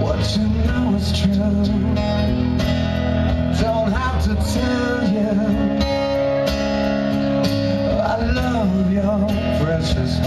What you know is true. Don't have to tell you. I love your precious